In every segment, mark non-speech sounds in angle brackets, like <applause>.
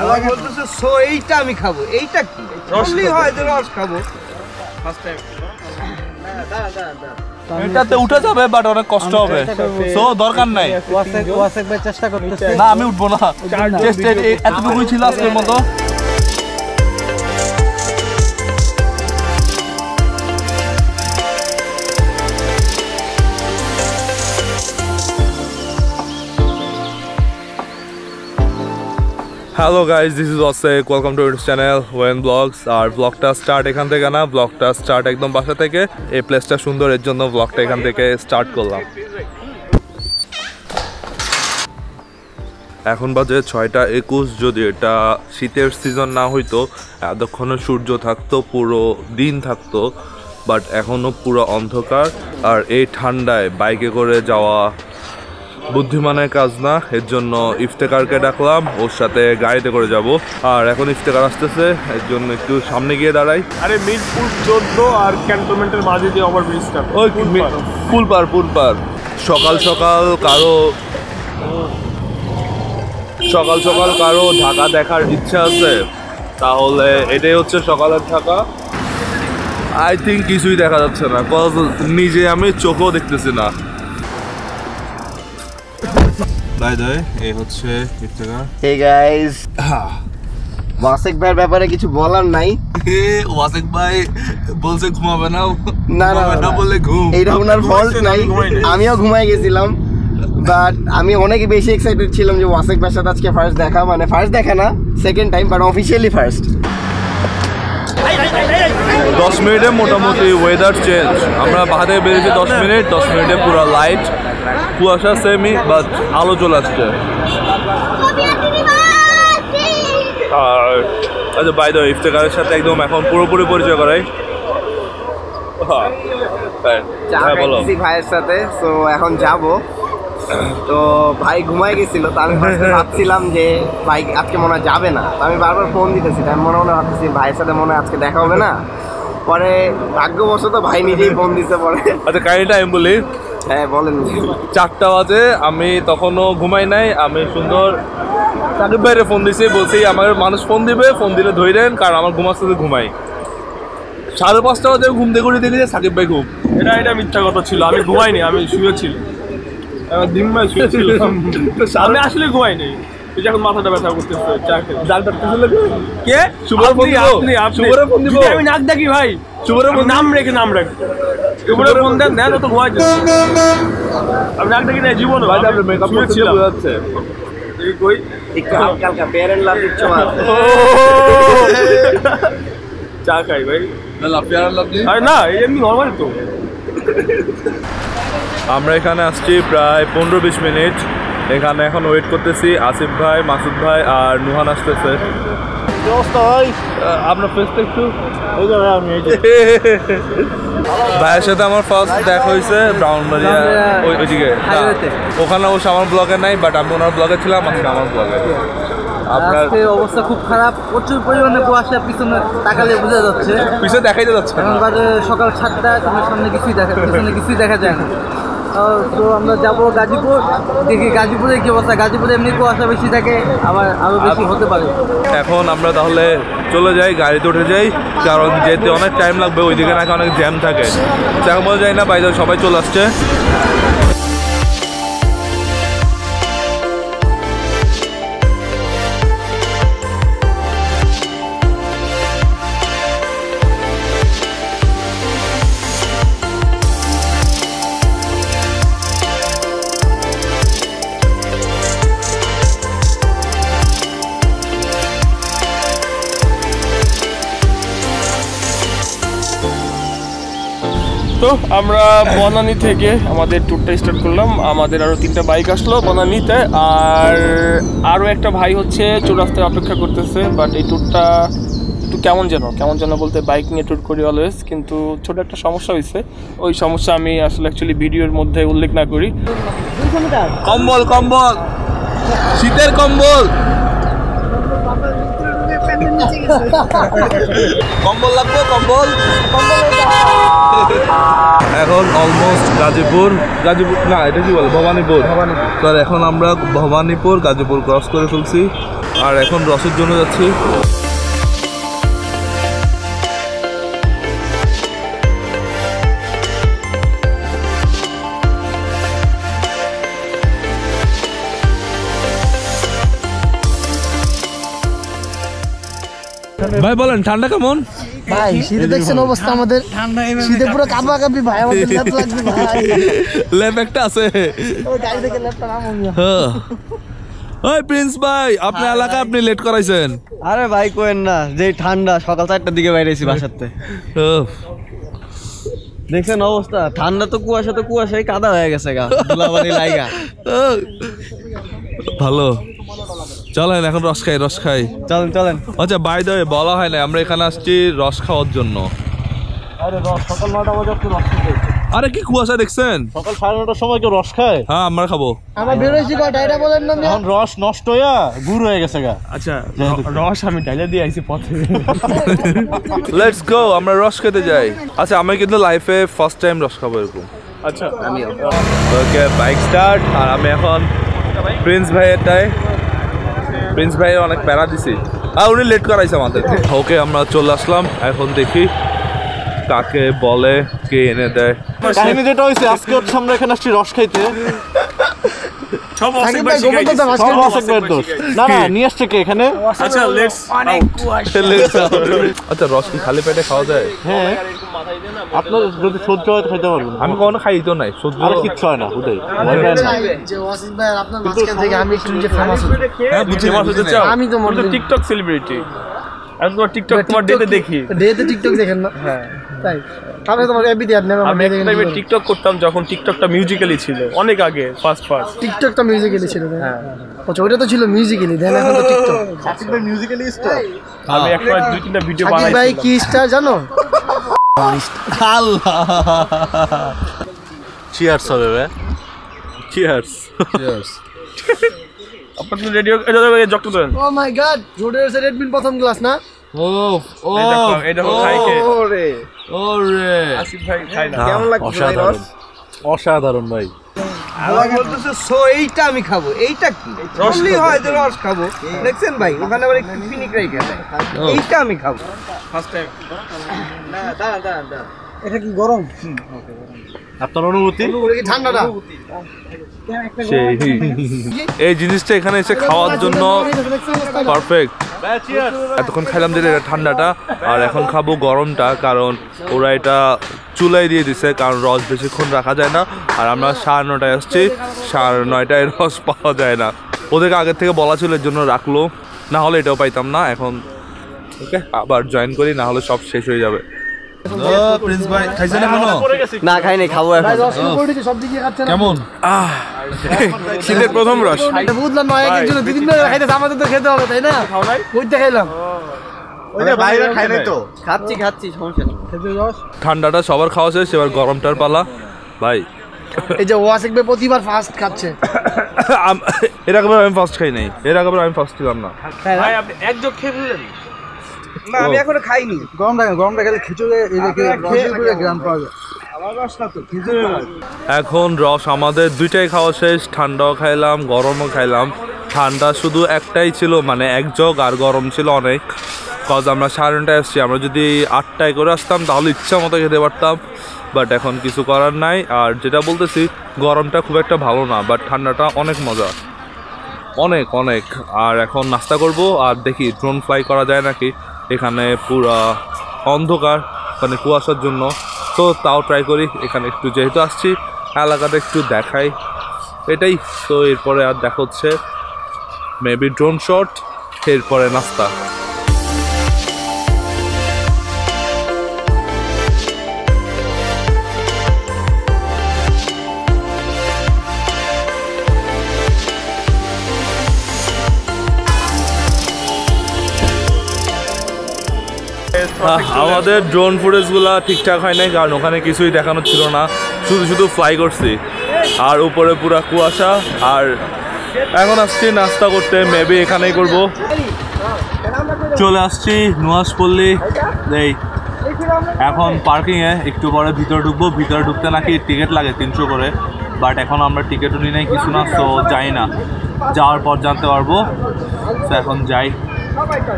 আমার বলতেছে সো এইটা আমি খাব। এইটা কি? রসলি হয় যে রস খাব। এটাতে উঠে যাবে বাট অনেক কষ্ট হবে। সো দরকার নাই। ওয়াসেক ওয়াসেক ভাই চেষ্টা না আমি উঠবো না। চেষ্টা এতটুকুই ছিল আজকের মতো। Hello guys this is Asek welcome to YouTube channel Owen vlogs আর ব্লগটা স্টার্ট এখান থেকে না ব্লগটা স্টার্ট একদম বাসা থেকে। এই প্লেসটা সুন্দর, এর জন্য ব্লগটা এখান থেকে স্টার্ট করলাম। এখন বাজে ছয়টা একুশ, যদি এটা শীতের সিজন না হইতো, এতক্ষণে সূর্য থাকতো, পুরো দিন থাকতো বাট এখনও পুরো অন্ধকার। আর এই ঠান্ডায় বাইকে করে যাওয়া বুদ্ধিমানের কাজ না এর জন্য ইফতেকারকে ডাকলাম ওর সাথে গাড়িতে করে যাব। আর এখন ইফতেকার আসতেছে এর জন্য একটু সামনে গিয়ে দাঁড়াই। আরে মিরপুর চোদ্দ আর ক্যান্টনমেন্টের মাঝে যে ওভার ব্রিজটা ওই ফুলপার ফুলপার সকাল সকাল কারও সকাল সকাল কারও ঢাকা দেখার ইচ্ছা আছে তাহলে এটাই হচ্ছে সকালের ঢাকা। আই থিঙ্ক কিছুই দেখা যাচ্ছে না কজ নিজে আমি চোখেও দেখতেছি না। দাই দাই এই হচ্ছে হে। গাইস ওয়াসেক ভাইয়ের ব্যাপারে কিছু বলার নাই। ওয়াসেক ভাই বলছে ঘুমাবে না। না না বলে ঘুম। এইটা ওনার ফল্ট নাই। নাই। আমিও ঘুমাই গেছিলাম। বাট আমি অনেক বেশি এক্সাইটেড ছিলাম যে ওয়াসেক ভাইয়ের সাথে আজকে ফার্স্ট দেখা। মানে ফার্স্ট দেখা না second time but officially first দশ মিনিটে মোটামুটি ওয়েদার চেঞ্জ আমরা বাহাতে বেরিয়েছি দশ মিনিট দশ মিনিটে পুরো লাইট কুয়াশা সেমি বাট আলো চলে আসছে। আর আচ্ছা বাই দ্য ইফতেকারের সাথে একদম এখন পুরোপুরি পরিচয় করাই। হ্যাঁ, হ্যাঁ ভাইয়ের সাথে তো এখন যাব। তো ভাই ঘুমাই গেছিল তো আমি ভাবছিলাম যে ভাই আজকে মনে হয় যাবে না। তো আমি বারবার ফোন দিতেছি আমি মনে মনে ভাবতেছি ভাইয়ের সাথে মনে হয় আজকে দেখা হবে না। পরে ভাগ্যবশত ভাই নিজেই ফোন দিতে পরে। আচ্ছা কাহিনিটা আমি বলি। হ্যাঁ বলেন। চারটা বাজে আমি তখনও ঘুমাই নাই আমি সুন্দর সাকিব ভাইরে ফোন দিছি বলছি আমার মানুষ ফোন দিবে ফোন দিলে ধরেন কারণ আমার ঘুমার সাথে ঘুমাই। সাড়ে পাঁচটা বাজে ঘুম থেকে ঘুরে দেখি যে সাকিব ভাই ঘুম। এটা এটা মিথ্যা কথা ছিল আমি ঘুমাইনি আমি শুয়েছিলাম ছিল ভাই শুয়েছিলাম <laughs> আমি আসলে ঘুমাইনি এখন মাথাটা ব্যথা করতেছে ডাক্তার কে? শুভরে ফোন দিব? আপনি আপনি। শুভরে ফোন দিব? আমি নাক ডাকি ভাই। শুভরে নাম রেখে নাম রাখি। শুভরে ফোন দেন দেন তো ঘুমাইছে আমি নাক ডাকি না জীবন। ভাই আপনার মেকআপ করতে ছিলাম কই? একটু হালকা হালকা লাভ দিচ্ছ চা খাই ভাই। না এমনি নর্মাল তো। আমরা এখানে আসছি প্রায় পনেরো বিশ মিনিট। এখানে এখন ওয়েট করতেছি আসিফ ভাই মাসুদ ভাই আর নুহান আসতেছে। আপনার ফেসটা একটু ভাইয়ের সাথে আমার ফার্স্ট দেখা হয়েছে ব্রাউনবাড়িয়া ওই- ওইদিকে। ওখানে অবশ্য আমার ব্লগে নাই বাট আমি ওনার ব্লগে ছিলাম আজকে আমার ব্লগে আপনার অবস্থা খুব খারাপ। প্রচুর পরিমাণে কুয়াশা পিছনে তাকালে বোঝা যাচ্ছে। পিছিয়ে দেখাইতে যাচ্ছে সকাল সাতটা সামনে কিছুই দেখা পিছনে কিছুই দেখা যায় না। তো আমরা যাব গাজীপুর। দেখি গাজীপুরে কি অবস্থা। গাজীপুরে এমনি কুয়াশা বেশি থাকে আবার আরও বেশি হতে পারে। এখন আমরা তাহলে চলে যাই গাড়িতে উঠে যাই কারণ যেতে অনেক টাইম লাগবে ওইদিকে নাকি অনেক জ্যাম থাকে। জ্যাম যাই বলা যায় না বাইরে সবাই চলে আসছে। তো আমরা বনানি থেকে আমাদের ট্যুরটা স্টার্ট করলাম। আমাদের আরও তিনটা বাইক আসলো বনানিতে আর আরও একটা ভাই হচ্ছে চৌরাস্তায় অপেক্ষা করতেছে বাট এই ট্যুরটা একটু কেমন যেন কেমন যেন বলতে বাইক নিয়ে ট্যুর করি অলওয়েজ কিন্তু ছোট একটা সমস্যা হয়েছে ওই সমস্যা আমি আসলে অ্যাকচুয়ালি ভিডিওর মধ্যে উল্লেখ না করি। কম্বল কম্বল, শীতের কম্বল। কম্বল লাগবে কম্বল। এখন অলমোস্ট গাজীপুর গাজীপুর না এটা কি বলে? ভবানীপুর। ভবানীপুর। এখন আমরা ভবানীপুর গাজীপুর ক্রস করে ফেলছি। আর এখন রসের জন্য যাচ্ছি। ভাই বলেন ঠান্ডা কেমন? ভাই শীতে দেখছেন অবস্থা আমাদের। শীতে পুরো কাঁপা কাঁপি ভাই আমাদের ল্যাপ লাগবে ভাই। ল্যাব একটা আছে। ওই গাড়ি থেকে ল্যাপটা নাম হ্যাঁ। ওই প্রিন্স ভাই আপনার এলাকা আপনি লেট করাইছেন। আরে ভাই কোয়েন না যে ঠান্ডা সকাল চারটার দিকে বাইরেছি বাসাতে উফ, দেখছেন অবস্থা? ঠান্ডা তো কুয়াশা তো কুয়াশাই কাদা হয়ে গেছে গা ধুলাবালি লাইগা। ভালো। চলেন এখন রস খাই রস খাই। চলেন চলেন। আচ্ছা বাই দ্য বলা হয় না আমরা এখানে আসছি রস খাওয়ার জন্য। আরে রস সকাল নটা বাজে রস খেতে আরে কি কুয়াশা দেখছেন? সকাল সাড়ে নটার সময় কেউ রস খায়? হ্যাঁ আমরা খাব। আমরা বেরোইছি কটা এটা বলেন না এখন রস নষ্ট হইয়া গুড় হয়ে গেছে গা। আচ্ছা রস আমি ডাইলে দিয়ে আইছি পথে। লেটস গো আমরা রস খেতে যাই। আচ্ছা আমি কিন্তু লাইফে ফার্স্ট টাইম রস খাব এরকম। আচ্ছা ওকে বাইক স্টার্ট আর আমি এখন প্রিন্স ভাইয়েরটায় প্রিন্স ভাই অনেক প্যারা দিছি। আর উনি লেট করাইছে আমাদের। ওকে আমরা চলে আসলাম। এখন দেখি কাকে বলে কে এনে দেয়। কাহিনী যেটা হয়েছে আজকে হচ্ছে আমরা এখানে আসছি রস খাইতে। আচ্ছা লেটস আচ্ছা রস কি খালি পেটে খাওয়া যায়? হ্যাঁ। আপনার যদি সহ্য হয় খাইতে পারবেন। আমি কখনো খাই তো নাই সহ্য আর কিচ্ছু হয় না বুঝাই যে ওয়াসিফ ভাই আপনার মাঝখান থেকে আমি একটু নিজে ফেমাস হ্যাঁ বুঝি ফেমাস হতে চাও। আমি তো মনে টিকটক সেলিব্রিটি আমি তোমার টিকটক তোমার ডেতে দেখি। ডেতে টিকটক দেখেন না? হ্যাঁ। তাই। আমি তোমার এফবি দিয়ে আমি একটা টাইমে টিকটক করতাম যখন টিকটকটা মিউজিক্যালি ছিল অনেক আগে ফার্স্ট ফার্স্ট মিউজিক্যালি ছিল তাই আচ্ছা ওটা তো ছিল মিউজিক্যালি দেন এখন তো টিকটক আমি একটা দুই তিনটা ভিডিও ভাই কি স্টার জানো? চিয়ার্স হবে বে চিয়ার্স আপনার রেডিও এটা জকটা দেন ও মাই গড জোডের এসে রেডমিন প্রথম ক্লাস না ও ও দেখো খাই কে ওরে ওরে আসিফ ভাই খাই না কেমন লাগছে ভাই অসাধারণ ভাই আমার বলতেছে সো এইটা আমি খাব। এইটা কি? রসলি হয় যে রস খাব। দেখছেন ভাই? ওখানে আবার একটু ফিনিক রেখে দেয়। এইটা আমি খাব। ফার্স্ট টাইম না দাঁড়া দাঁড়া দাঁড়া এটা কি গরম? আপনার অনুভূতি? ঠান্ডাটা এই জিনিসটা এখানে এসে খাওয়ার জন্য পারফেক্ট এতক্ষণ খাইলাম যে এটা ঠান্ডাটা আর এখন খাব গরমটা কারণ ওরা এটা চুলাই দিয়ে দিছে কারণ রস বেশিক্ষণ রাখা যায় না। আর আমরা সাড়ে নটায় আসছি সাড়ে নয়টায় রস পাওয়া যায় না। ওদেরকে আগের থেকে বলা ছিল এর জন্য রাখল। না হলে এটাও পাইতাম না এখন ওকে আবার জয়েন করি না হলে সব শেষ হয়ে যাবে। প্রিন্স ভাই খাইছেন এখনও? না খাই নাই খাব এখন। কেমন? শীতের প্রথম রস। বুঝলাম না একজন দুদিন ধরে আমাদের তো খেতে হবে তাই না? কইতে খাইলাম। ঠান্ডাটা সবার খাওয়া শেষ এবার গরমটার পালা। ভাই। এই যে ওয়াসিক ভাই প্রতিবার ফার্স্ট খাচ্ছে। <coughs> <coughs> এর আগেবার আমি ফাস্ট খাই নাই। এর আগেবার আমি ফার্স্ট ছিলাম না। ভাই আপনি এক জগ খেয়ে ফেললেন না আমি এখনও খাইনি। গরম গরমটা গরমটা খেলে খিচুড়ি এদিকে রসের করে গ্রাম পাওয়া যায়। এখন রস আমাদের দুইটাই খাওয়া শেষ ঠান্ডাও খাইলাম গরমও খাইলাম। ঠান্ডা শুধু একটাই ছিল মানে এক জগ আর গরম ছিল অনেক। কজ আমরা সাড়ে নটায় আসছি, আমরা যদি আটটায় করে আসতাম, তাহলে ইচ্ছা মতো খেতে পারতাম। বাট এখন কিছু করার নাই, আর যেটা বলতেছি, গরমটা খুব একটা ভালো না বাট ঠান্ডাটা অনেক মজা অনেক অনেক। আর এখন নাস্তা করব, আর দেখি ড্রোন ফ্লাই করা যায় নাকি? এখানে পুরা অন্ধকার মানে কুয়াশার জন্য। তো তাও ট্রাই করি, এখানে একটু যেহেতু আসছি, এলাকাটা একটু দেখাই। এটাই। তো এরপরে আর দেখা হচ্ছে। মেবি ড্রোন শট এরপরে নাস্তা। আমাদের ড্রোন ফুটেজগুলো ঠিকঠাক হয় নাই কারণ ওখানে কিছুই দেখানো ছিল না। শুধু শুধু ফ্লাই করছি। আর উপরে পুরা কুয়াশা আর এখন আসছি নাস্তা করতে মেবি এখানেই করব। চলে আসছি নুয়াজপল্লি। এই এখন পার্কিংয়ে একটু পরে ভিতরে ঢুকবো। ভিতরে ঢুকতে নাকি টিকিট লাগে তিনশো করে বাট এখন আমরা টিকিটও নিই নাই কিছু না তো যাই না। যাওয়ার পর জানতে পারব। তো এখন যাই।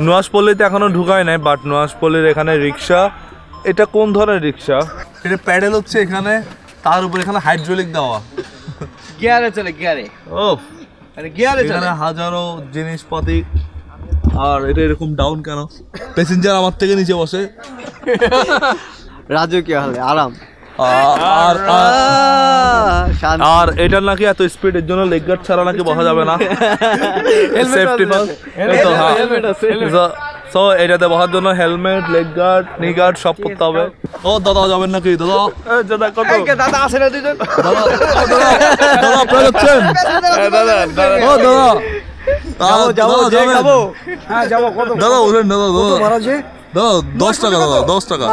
নোয়াজপল্লিতে এখনও ঢুকায় নাই বাট নোয়াজপল্লির এখানে রিক্সা। এটা কোন ধরনের রিক্সা? এটা প্যাডেল হচ্ছে এখানে তার উপর এখানে হাইড্রোলিক দেওয়া। গিয়ারে চলে গিয়ারে ও মানে গিয়ারে এখানে হাজারো জিনিসপাতি। আর এটা এরকম ডাউন কেন? প্যাসেঞ্জার আমার থেকে নিচে বসে। <laughs> রাজকীয় হলে আরাম। আর আর- এটা নাকি এত স্পিডের জন্য লেগ গার্ড ছাড়া নাকি বসা যাবে না? সেফটি তো হ্যাঁ। সো এটাতে বসার জন্য helmet leg guard knee guard সব করতে হবে। ও দাদা যাবেন নাকি? দাদা। দাদা কত? দাদা আসে না দুজন দাদা দাদা দাদা আপনারা যাচ্ছেন? ও দাদা। যাব যাব যাব হ্যাঁ যাব কত? দাদা ওঠেন দাদা দাদা। মারাজে দাদা দশ টাকা দাদা দশ টাকা।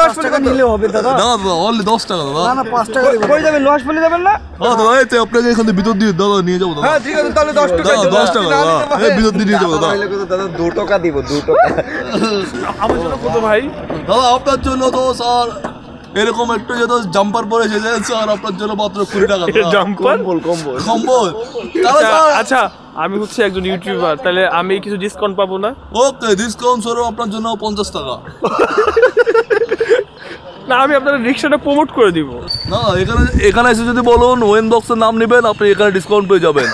দশ টাকা নিলে হবে দাদা। দাদা দাদা অনলি দশ টাকা দাদা। না না পাঁচ টাকা দিব যাবেন লস বলে যাবেন না? ও দাদা এই আপনাকে এখান থেকে ভিতর দিয়ে দাদা নিয়ে যাব দাদা। ঠিক আছে তাহলে দশ দাদা দশ টাকা দাদা এই ভিতর দিয়ে নিয়ে যাব দাদা। দাদা দু টাকা দিব দু টাকা। কত ভাই? দাদা আপনার জন্য তো স্যার এরকম একটু যেহেতু জাম্পার পরে এসেছে স্যার আপনার জন্য মাত্র কুড়ি টাকা <laughs> কম্বল আচ্ছা, স্যার। আচ্ছা আমি হচ্ছে একজন ইউটিউবার তাহলে আমি কিছু ডিসকাউন্ট পাবো না? ওকে ডিসকাউন্ট স্বরূপ আপনার জন্য পঞ্চাশ টাকা। না আমি আপনার রিক্সাটা প্রমোট করে দিব। না এখানে এখানে এসে যদি বলুন ওয়েন বক্সের নাম নেবেন আপনি এখানে ডিসকাউন্ট পেয়ে যাবেন।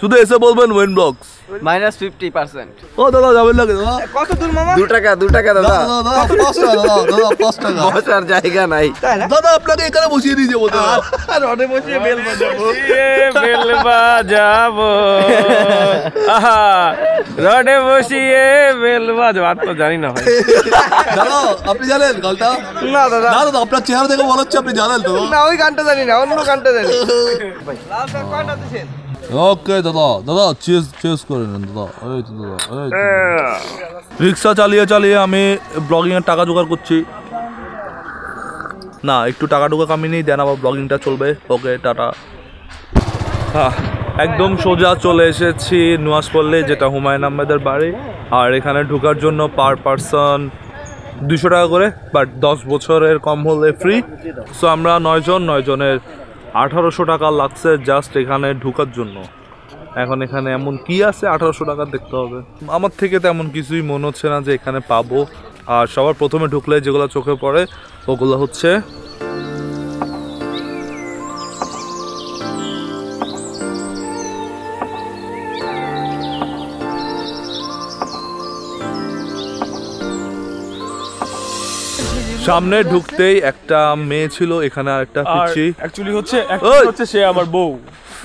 শুধু এসে বলবেন Owen box minus fifty percent. ও দাদা যাবেন দাদা। কত দূর মামা? দু টাকা দু টাকা দাদা। বসার জায়গা নাই। দাদা আপনাকে এখানে বসিয়ে দিয়ে যাব রডে বসিয়ে বেল বাজাবো। বেল বাজাবো। আহা রডে বসিয়ে বেল বাজাবো। আর তো জানি না ভাই। দাদা আপনি জানেন গানটা না দাদা। না দাদা আপনার চেহারা দেখে মনে হচ্ছে আপনি জানেন তো। না ওই গানটা জানি না অন্য গানটা জানি। <laughs> ওকে দাদা। দাদা চেস চেস করে নেন দাদা। এই তো দাদা এই রিক্সা চালিয়ে চালিয়ে আমি ব্লগিং এর টাকা জোগাড় করছি। না একটু টাকা টুকা কামিয়ে নিই দেন আবার ব্লগিংটা চলবে। Okay tata. হ্যাঁ, একদম সোজা চলে এসেছি নুয়াজপল্লি যেটা হুমায়ুন আহমেদের বাড়ি। আর এখানে ঢোকার জন্য পার পারসন দুশো টাকা করে বাট দশ বছরের কম হলে ফ্রি সো আমরা নয়জন নয়জনের আঠারোশো টাকা লাগছে জাস্ট এখানে ঢুকার জন্য। এখন এখানে এমন কি আছে আঠারোশো টাকা দেখতে হবে। আমার থেকে তো এমন কিছুই মনে হচ্ছে না যে এখানে পাবো। আর সবার প্রথমে ঢুকলে যেগুলো চোখে পড়ে, ওগুলো হচ্ছে সামনে ঢুকতেই একটা মেয়ে ছিল এখানে আর একটা পিচ্ছি অ্যাকচুয়ালি হচ্ছে! হচ্ছে সে আমার বউ।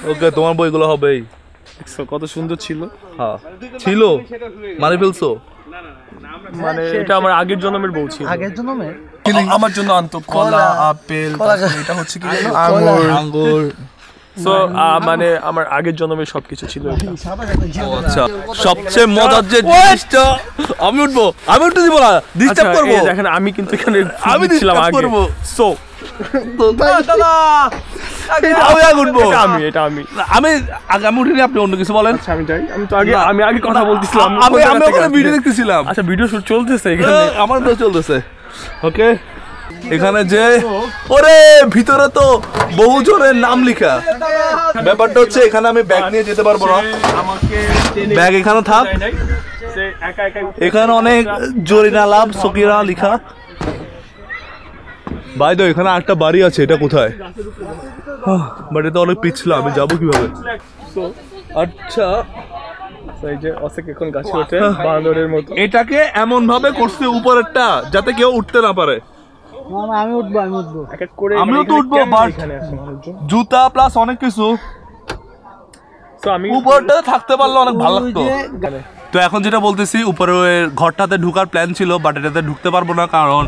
ওকে তোমার বইগুলো হবেই। কত সুন্দর ছিল। হ্যাঁ। ছিল? মানে ফেলছো? মানে এটা আমার আগের জন্মের বউ ছিল। আগের জন্য আমার জন্য আনতো কলা আপেল এটা হচ্ছে কি আঙ্গুর আঙ্গুর সো মানে আমার আগের জন্মের সবকিছু ছিল আচ্ছা। সবচেয়ে মজার যে জিনিসটা আমি উঠবো আমি উঠতে দিব না ডিস্টার্ব আচ্ছা, করব। দেখেন আমি কিন্তু এখানে আমি ছিলাম আগে। সো আমি আগে উঠবো। এটা আমি এটা আমি। আমি আগে আমি উঠিনি আপনি অন্য কিছু বলেন। আচ্ছা, আমি যাই। আমি তো আগে আমি আগে কথা বলতেছিলাম। আমি আমি থেকে ওখানে আসছি? ভিডিও দেখতেছিলাম। আচ্ছা ভিডিও শুট চলতেছে এখানে। <laughs> আমার তো চলতেছে। ওকে এখানে যে ওরে ভিতরে তো বহু জনের নাম লেখা। ব্যাপারটা হচ্ছে এখানে আমি ব্যাগ নিয়ে যেতে পারব না। ব্যাগ এখানে থাক। এখানে অনেক জরিনা লাভ সকিরা লেখা। ভাই তো এখানে একটা বাড়ি আছে এটা কোথায়? বাট এটা অনেক পিছলা আমি যাব কীভাবে? আচ্ছা। এই যে অসেক এখন গাছে ওঠে বান্দরের মতো। এটাকে এমন ভাবে করছে উপরেরটা যাতে কেউ উঠতে না পারে। আমি উঠবো আমি উঠবো। এক এক করে আমিও মানে তো উঠবো, মানুষজন? জুতা প্লাস অনেক কিছু। তো আমি উপরটাতে থাকতে পারলে অনেক ভালো লাগতো। তো এখন যেটা বলতেছি উপরে ঘরটাতে ঢুকার প্ল্যান ছিল বাট এটাতে ঢুকতে পারব না কারণ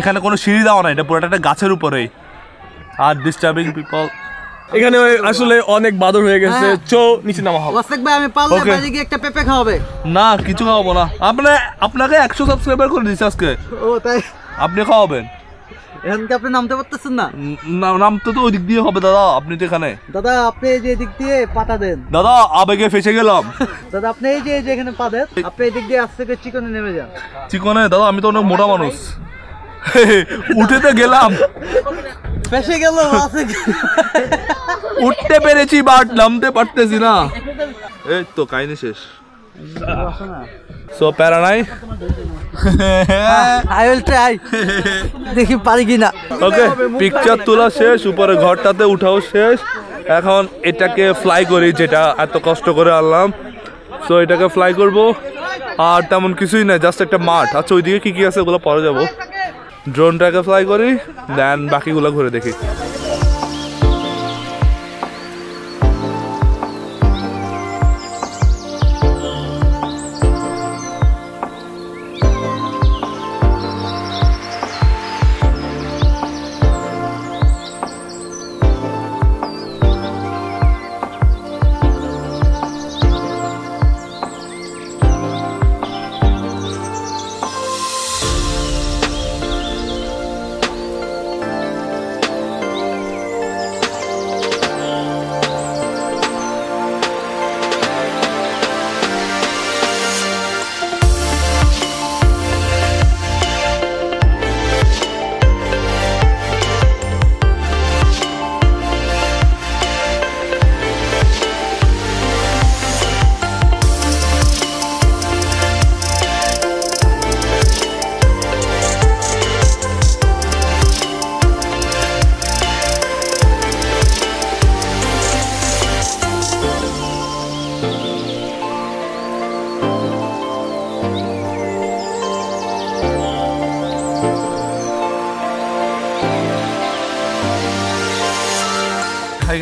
এখানে কোনো সিঁড়ি দেওয়া নাই এটা পুরোটা একটা গাছের উপরেই। আর ডিস্টার্বিং পিপল এখানে আসলে অনেক বাদর হয়ে গেছে। চো নিচে নামা হবে ওয়াসেক ভাই আমি পারলে Okay. বাইরে গিয়ে একটা পেঁপে খাওয়াবে। না কিছু খাওয়াবো না। আপনি আপনাকে একশো সাবস্ক্রাইবার করে দিচ্ছি আজকে। ও তাই? আপনি খাওয়াবেন? এখন কি আপনি নামতে পারতেছেন না। উম, না- নাম তো ওই দিক দিয়ে হবে দাদা আপনি তো এখানে। দাদা আপনি এই যে এদিক দিয়ে পাতা দেন। দাদা আবেগে ফেসে গেলাম। <laughs> দাদা আপনি এই যে এই যে এখানে পা দেন আপনি এদিক দিয়ে আস্তে করে চিকনে নেমে যান। চিকনে? দাদা আমি তো অনেক মোটা মানুষ। <laughs> উঠে তো গেলাম। বেসে গেল উঠতে পেরেছি বাট নামতে পারতেছি না। এই তো কাহিনী শেষ। সো প্যারা নাই আই উইল ট্রাই দেখি পারি কিনা। ওকে পিকচার তোলা শেষ উপরে ঘরটাতে উঠাও শেষ। এখন এটাকে ফ্লাই করি যেটা এত কষ্ট করে আনলাম। সো এটাকে ফ্লাই করব। আর তেমন কিছুই না জাস্ট একটা মাঠ। আচ্ছা ওইদিকে কি কি আছে ওগুলো পরে যাব। ড্রোনটাকে ফ্লাই করি দেন বাকিগুলো ঘুরে দেখি।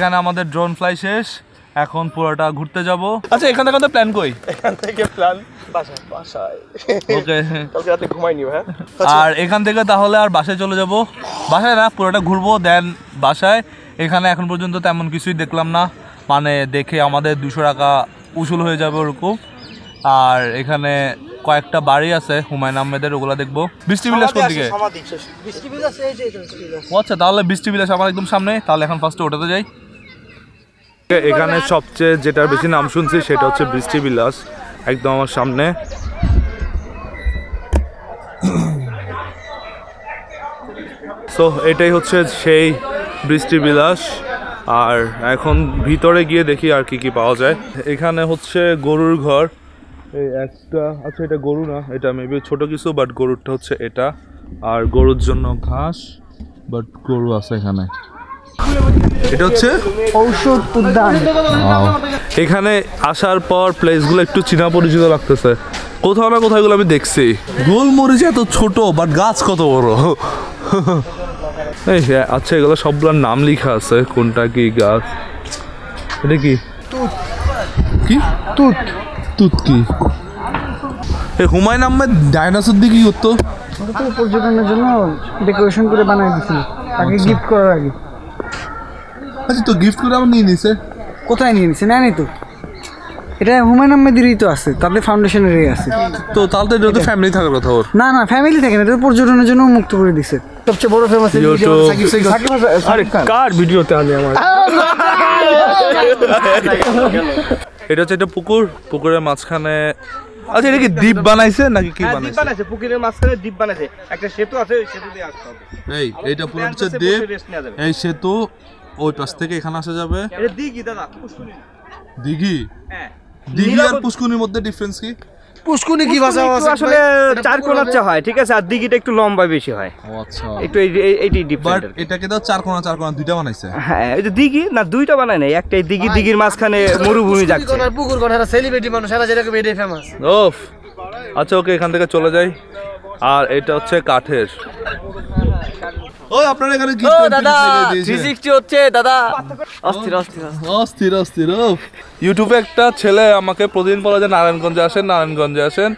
এখানে আমাদের ড্রোন ফ্লাই শেষ। এখন পুরোটা ঘুরতে যাব। আচ্ছা এখান থেকে প্ল্যান কই? এখান থেকে প্ল্যান বাসায় বাসায়। ওকে। কালকে রাতে হ্যাঁ? আর এখান থেকে তাহলে আর বাসায় চলে যাব। বাসায় না পুরোটা ঘুরবো দেন বাসায়। এখানে এখন পর্যন্ত তেমন কিছুই দেখলাম না। মানে দেখে আমাদের দুশো টাকা উসুল হয়ে যাবে ওরকম। আর এখানে কয়েকটা বাড়ি আছে হুমায়ুন আহমেদের ওগুলো দেখব। বৃষ্টি বিলাস কোন দিকে আচ্ছা তাহলে বৃষ্টি বিলাস আমার একদম সামনে। তাহলে এখন ফার্স্টে ওটাতে যাই। এখানে সবচেয়ে যেটার বেশি নাম শুনছি সেটা হচ্ছে বৃষ্টি বিলাস, একদম আমার সামনে। সো এটাই হচ্ছে সেই বৃষ্টি বিলাস, আর এখন ভিতরে গিয়ে দেখি আর কি কি পাওয়া যায়। এখানে হচ্ছে গরুর ঘর। এই একটা আচ্ছা এটা গরু না, এটা মেবি ছোট কিছু বাট গরুরটা হচ্ছে এটা। আর গরুর জন্য ঘাস বাট গরু আছে এখানে। এটা হচ্ছে ঔষধ উদ্যান এখানে আসার পর প্লেসগুলো একটু চিনা পরিচিত লাগতেছে। কোথাও না কোথাও এগুলো আমি দেখছি। গোলমরিচ এত ছোট বাট গাছ কত বড়। এই আচ্ছা এগুলো সবগুলোর নাম লেখা আছে। কোনটা কি গাছ? এটা কি? কি? তুত। তুত কি? এই হুমায়ুন আহমেদ ডাইনোসর দিয়ে কি করতো? পর্যটনের জন্য ডেকোরেশন করে বানাই দিছিল তাকে গিফট করার আগে। আচ্ছা তো গিফট করে আমার নিয়ে নিছে। কোথায় নিয়ে নিছে? নেয়নি তো। এটা হুমায়ুন আহমেদেরই তো আছে তাদের ফাউন্ডেশনেরই আছে। তো তাহলে তো এটা তো ফ্যামিলি থাকার কথা ওর। না না ফ্যামিলি থাকে না এটা পর্যটনের জন্য মুক্ত করে দিছে। সবচেয়ে বড় ফেমাস। আরে কার ভিডিওতে আনি আমার? এটা হচ্ছে একটা পুকুর পুকুরের মাঝখানে আচ্ছা এটা কি দ্বীপ বানাইছে নাকি কি দ্বীপ বানাইছে? বানাইছে পুকুরের মাঝখানে দ্বীপ বানাইছে। একটা সেতু আছে ওই সেতু দিয়ে আসতে হবে। এই এইটা পুরো হচ্ছে দ্বীপ। এই সেতু ওই পাশ থেকে এখানে আসা যাবে? দিঘি দাদা। দিঘি? হ্যাঁ। দিঘি আর পুষ্কুনির মধ্যে ডিফারেন্স কি? পুষ্কুনি কি ভাষা আসলে চার কোনার চা হয় ঠিক আছে? আর দিঘিটা একটু লম্বা বেশি হয়। ও আচ্ছা। একটু এই এই- এইটি ডিফারেন্ট এটাকে তো চার কোনা চার কোনা দুইটা বানাইছে। হ্যাঁ এই যে দিঘি না দুইটা বানায় নাই। একটাই দিঘি দিঘির মাঝখানে মরুভূমি যাচ্ছে। পুকুর কোন সেলিব্রিটি মানুষ এরা যেরকম এটাই ফেমাস ওফ। আচ্ছা ওকে এখান থেকে চলে যাই। আর এটা হচ্ছে কাঠের। ওই আপনার এখানে কি দাদা হচ্ছে দাদা। অস্থির অস্থির অস্থির। অস্থির ইউটিউবে একটা ছেলে আমাকে প্রতিদিন বলে যে নারায়ণগঞ্জে আসেন নারায়ণগঞ্জে আসেন।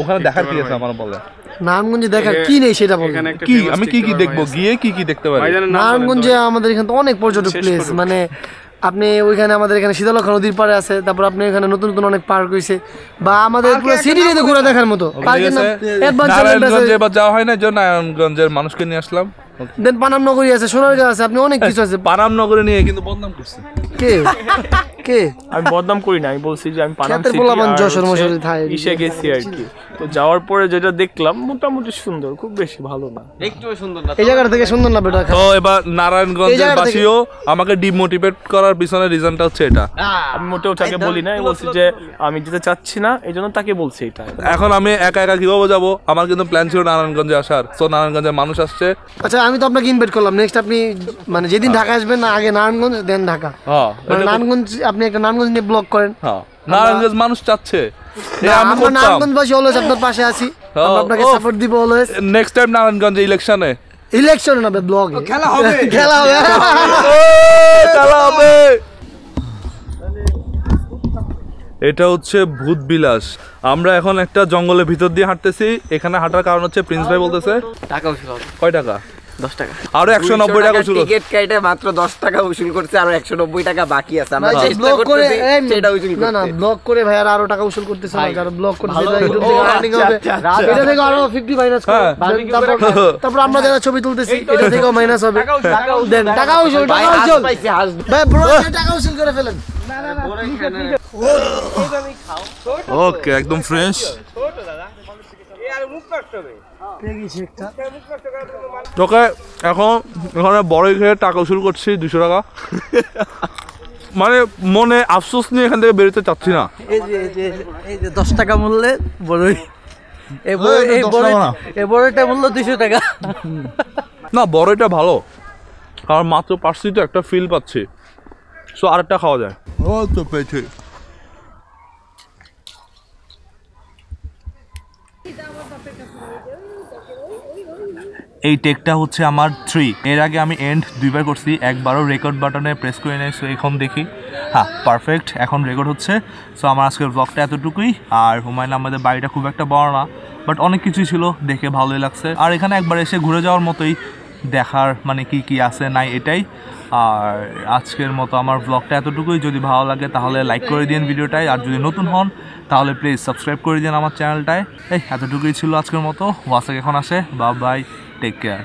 ওখানে দেখার কি আছে আমার বলে। নারায়ণগঞ্জে দেখার কি নেই সেটা বলুন কি আমি কি কি দেখব? গিয়ে কি কি দেখতে পারি? নারায়ণগঞ্জে আমাদের এখানে তো অনেক পর্যটক প্লেস মানে আপনি ওইখানে আমাদের এখানে শীতলক্ষা নদীর পাড়ে আছে তারপর আপনি এখানে নতুন নতুন অনেক পার্ক হয়েছে বা আমাদের পুরো সিটি ঘুরে দেখার মতো। পার্কের নাম নারায়ণগঞ্জে এবার যাওয়া হয় না যে নারায়ণগঞ্জের মানুষকে নিয়ে আসলাম। দেন পানাম নগরী আছে সোনারগাঁ আছে আপনি অনেক কিছু আছে। পানাম নগরে নিয়ে কিন্তু বদনাম করছে। কে? কে? আমি বদনাম করি না আমি বলছি যে আমি পানাম সিটি পোলাপান যশোর মশারি থাই। ইসে গেছি আর কি। তো যাওয়ার পরে যেটা দেখলাম মোটামুটি সুন্দর খুব বেশি ভালো না। এই জায়গাটা থেকে সুন্দর না বেটা? তো এবার নারায়ণগঞ্জের বাসীও আমাকে ডিমোটিভেট করার পিছনে রিজনটা হচ্ছে এটা। আমি মোটেও তাকে বলি না আমি বলছি যে আমি যেতে চাচ্ছি না এই জন্য তাকে বলছি এটা। এখন আমি একা একা কীভাবে যাব? আমার কিন্তু প্ল্যান ছিল নারায়ণগঞ্জে আসার। তো নারায়ণগঞ্জের মানুষ আসছে। আচ্ছা আমি তো আপনাকে ইনভাইট করলাম। নেক্সট আপনি মানে যেদিন ঢাকা আসবেন না আগে নারায়ণগঞ্জ দেন ঢাকা। হ্যাঁ মানে নারায়ণগঞ্জ আপনি একটা নারায়ণগঞ্জ নিয়ে ব্লগ করেন। হ্যাঁ নারায়ণগঞ্জ মানুষ চাচ্ছে। আমরা নারায়ণগঞ্জবাসী অলওয়েজ আপনার পাশে আছি। আপনাকে সাপোর্ট দিব অলওয়েজ নেক্সট টাইম নারায়ণগঞ্জে ইলেকশনে ইলেকশন না ব্লগ খেলা হবে। <laughs> খেলা হবে। খেলা হবে। এটা হচ্ছে ভূত বিলাস আমরা এখন একটা জঙ্গলের ভিতর দিয়ে হাঁটতেছি। এখানে হাঁটার কারণ হচ্ছে প্রিন্স ভাই বলতেছে। টাকা কয় টাকা? দশ টাকা আরও একশো নব্বই টাকা শুরু টিকিট কেটে মাত্র দশ টাকা উসুল করছে আর একশো নব্বই টাকা বাকি আছে আমরা ভাই, চেষ্টা করে করতেছি সেটা উসুল না না ব্লগ করে ভাই আর আরও টাকা উসুল করতেছে না যারা ব্লগ করতে ইউটিউব থেকে আর্নিং আচ্ছা, হবে আচ্ছা, আচ্ছা। এটা থেকে আরও 50 মাইনাস করে হ্যাঁ। তারপর তারপর আমরা যারা ছবি তুলতেছি এটা থেকেও মাইনাস হবে টাকা উসুল টাকা উসুল পাইছি, হাঁস। ভাই ব্রো টাকা উসুল করে ফেলেন ওকে একদম ফ্রেশ তোকে এখন এখানে বড়ই খেয়ে টাকা উসুল করছি দুশো টাকা। মানে মনে আফসোস নিয়ে এখান থেকে বেরোতে চাচ্ছি না। এই যে এই যে দশ টাকা মূল্যে বড়ই এই বড়ইটা মূল্য দুশো টাকা। না বড়ইটা ভালো। কারণ মাত্র পাচ্ছি তো একটা ফিল পাচ্ছি। সো আরেকটা খাওয়া যায়। ও তো পেয়েছি। এই টেকটা হচ্ছে আমার থ্রি এর আগে আমি এন্ড দুইবার করছি, একবারও রেকর্ড বাটনে প্রেস করে নেই সো এখন দেখি। হ্যাঁ পারফেক্ট এখন রেকর্ড হচ্ছে। সো আমার আজকের ব্লগটা এতটুকুই। আর হুমায়ুন আমাদের বাড়িটা খুব একটা বড় না বাট অনেক কিছুই ছিল, দেখে ভালোই লাগছে। আর এখানে একবার এসে ঘুরে যাওয়ার মতোই দেখার মানে কি কি আছে, নাই এটাই। আর আজকের মতো আমার ব্লগটা এতটুকুই। যদি ভালো লাগে তাহলে লাইক করে দিন ভিডিওটায়। আর যদি নতুন হন, তাহলে প্লিজ সাবস্ক্রাইব করে দিন আমার চ্যানেলটায় এই, এতটুকুই ছিল আজকের মতো। ওয়াসাক এখন আসে। বা বাই টেক কেয়ার